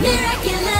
Miraculous.